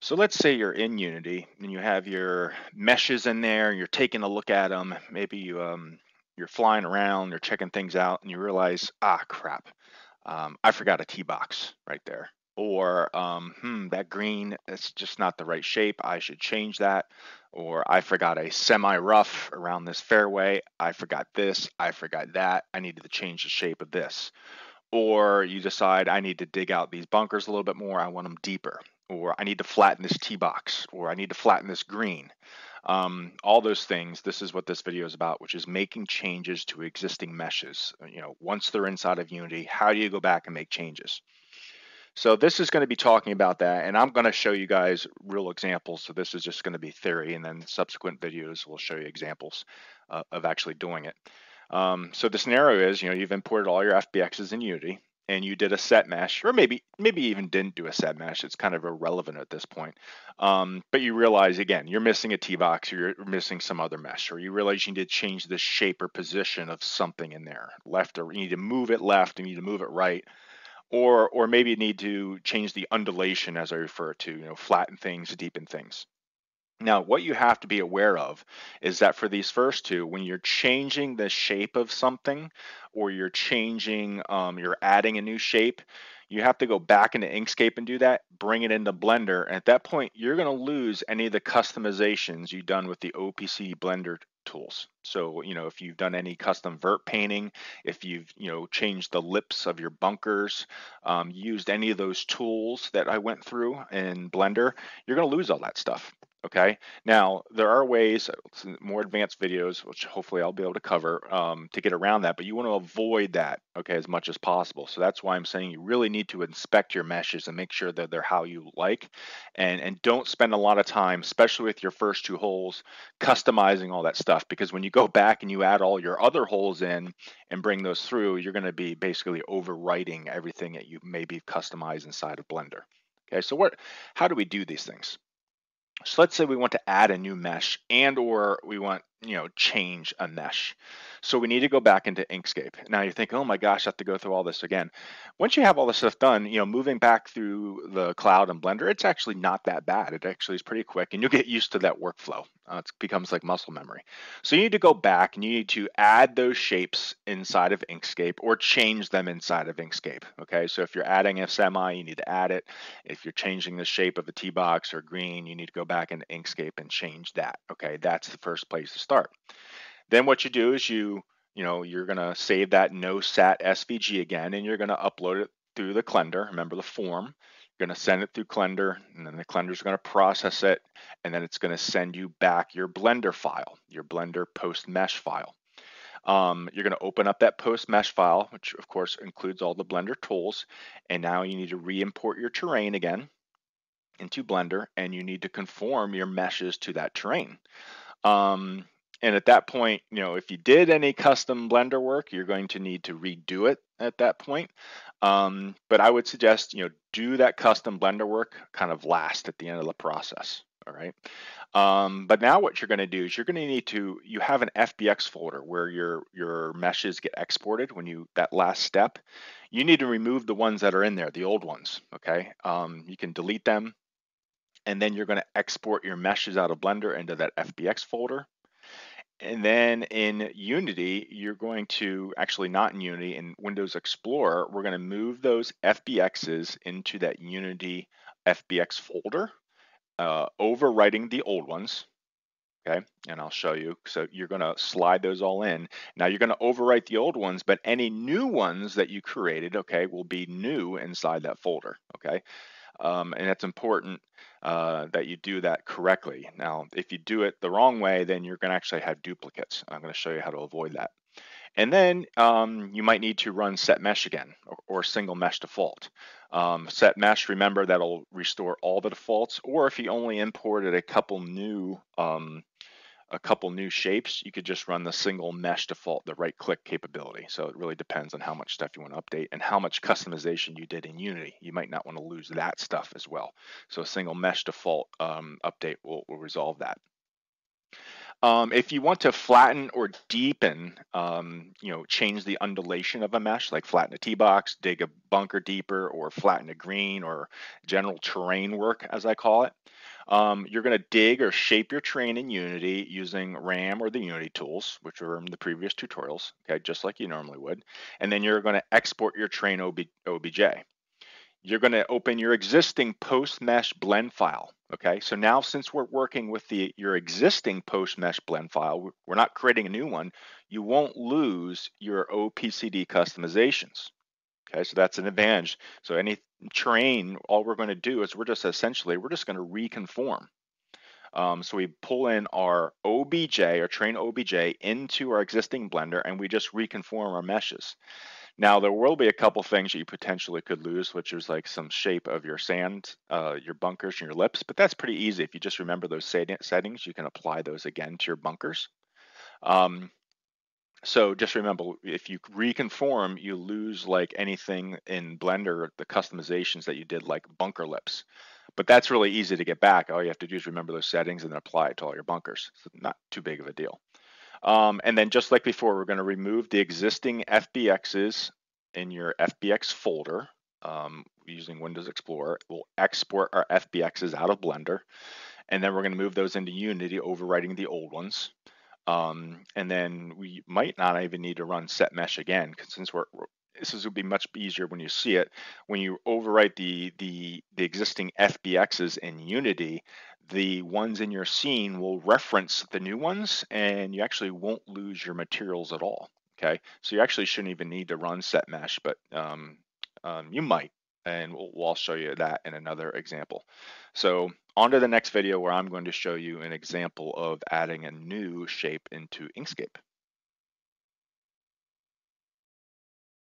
So let's say you're in Unity and you have your meshes in there, you're taking a look at them, maybe you, um, you're flying around, you're checking things out, and you realize, ah, crap, um, I forgot a tee box right there. Or, um, hmm, that green, it's just not the right shape, I should change that. Or I forgot a semi-rough around this fairway, I forgot this, I forgot that, I needed to change the shape of this. Or you decide I need to dig out these bunkers a little bit more, I want them deeper, or I need to flatten this tee box, or I need to flatten this green. Um, all those things, this is what this video is about, which is making changes to existing meshes. Uh, you know, once they're inside of Unity, how do you go back and make changes? So this is going to be talking about that, and I'm going to show you guys real examples. So this is just going to be theory, and then subsequent videos will show you examples uh, of actually doing it. Um, so the scenario is, you know, you've imported all your FBXs in Unity and you did a set mesh, or maybe maybe even didn't do a set mesh. It's kind of irrelevant at this point. Um, but you realize again, you're missing a tee box, or you're missing some other mesh, or you realize you need to change the shape or position of something in there, left or you need to move it left, you need to move it right, or or maybe you need to change the undulation, as I refer to, you know, flatten things, deepen things. Now, what you have to be aware of is that for these first two, when you're changing the shape of something or you're changing, um, you're adding a new shape, you have to go back into Inkscape and do that, bring it into Blender. And at that point, you're going to lose any of the customizations you've done with the OPC Blender tools. So, you know, if you've done any custom vert painting, if you've, you know, changed the lips of your bunkers, um, used any of those tools that I went through in Blender, you're going to lose all that stuff. Okay, now there are ways, more advanced videos, which hopefully I'll be able to cover um, to get around that, but you want to avoid that, okay, as much as possible. So that's why I'm saying you really need to inspect your meshes and make sure that they're how you like, and, and don't spend a lot of time, especially with your first two holes, customizing all that stuff, because when you go back and you add all your other holes in and bring those through, you're going to be basically overwriting everything that you maybe customized inside of Blender. Okay, so what, how do we do these things? So let's say we want to add a new mesh and or we want, you know, change a mesh. So we need to go back into Inkscape. Now you think, oh my gosh, I have to go through all this again. Once you have all this stuff done, you know, moving back through the cloud and Blender, it's actually not that bad. It actually is pretty quick and you'll get used to that workflow. Uh, it becomes like muscle memory. So you need to go back and you need to add those shapes inside of Inkscape or change them inside of Inkscape. Okay, so if you're adding a semi, you need to add it. If you're changing the shape of a tee box or green, you need to go back into Inkscape and change that. Okay, that's the first place to start. Then what you do is you, you know, you're going to save that no sat SVG again, and you're going to upload it through the Clender. Remember the form. You're going to send it through Clender, and then the Clender is going to process it, and then it's going to send you back your Blender file, your Blender post mesh file. Um, you're going to open up that post mesh file, which of course includes all the Blender tools, and now you need to re-import your terrain again into Blender, and you need to conform your meshes to that terrain. Um, and at that point, you know, if you did any custom Blender work, you're going to need to redo it at that point. Um, but I would suggest, you know, do that custom Blender work kind of last at the end of the process. All right. Um, but now what you're going to do is you're going to need to, you have an FBX folder where your, your meshes get exported when you, that last step, you need to remove the ones that are in there, the old ones. Okay. Um, you can delete them and then you're going to export your meshes out of Blender into that FBX folder. And then in Unity, you're going to actually not in Unity, in Windows Explorer, we're going to move those FBXs into that Unity FBX folder, uh, overwriting the old ones. Okay, and I'll show you. So you're going to slide those all in. Now you're going to overwrite the old ones, but any new ones that you created, okay, will be new inside that folder. Okay, um, and it's important uh, that you do that correctly. Now, if you do it the wrong way, then you're going to actually have duplicates. I'm going to show you how to avoid that. And then um, you might need to run set mesh again or, or single mesh default. Um, set mesh, remember that'll restore all the defaults, or if you only imported a couple new um, a couple new shapes, you could just run the single mesh default, the right click capability. So it really depends on how much stuff you want to update and how much customization you did in Unity. You might not want to lose that stuff as well. So a single mesh default um, update will, will resolve that. Um, if you want to flatten or deepen, um, you know, change the undulation of a mesh, like flatten a tee box, dig a bunker deeper, or flatten a green, or general terrain work, as I call it, um, you're going to dig or shape your terrain in Unity using RAM or the Unity tools, which were in the previous tutorials, okay, just like you normally would. And then you're going to export your terrain OB, OBJ you're going to open your existing post mesh blend file. Okay, so now since we're working with the your existing post mesh blend file, we're not creating a new one, you won't lose your OPCD customizations. Okay, so that's an advantage. So any terrain, all we're going to do is we're just essentially, we're just going to reconform. Um, so we pull in our OBJ, our terrain OBJ into our existing blender and we just reconform our meshes. Now there will be a couple things that you potentially could lose, which is like some shape of your sand, uh, your bunkers and your lips, but that's pretty easy. If you just remember those settings, you can apply those again to your bunkers. Um, so just remember, if you reconform, you lose like anything in Blender, the customizations that you did like bunker lips. But that's really easy to get back. All you have to do is remember those settings and then apply it to all your bunkers. So not too big of a deal. Um, and then just like before, we're going to remove the existing FBXs in your FBX folder um, using Windows Explorer. We'll export our FBXs out of Blender. And then we're going to move those into Unity, overwriting the old ones. Um, and then we might not even need to run set mesh again, because since we're, we're this is, will be much easier when you see it. When you overwrite the, the, the existing FBXs in Unity, the ones in your scene will reference the new ones and you actually won't lose your materials at all. Okay, so you actually shouldn't even need to run set mesh, but um, um, you might, and we'll, we'll show you that in another example. So on to the next video where I'm going to show you an example of adding a new shape into Inkscape.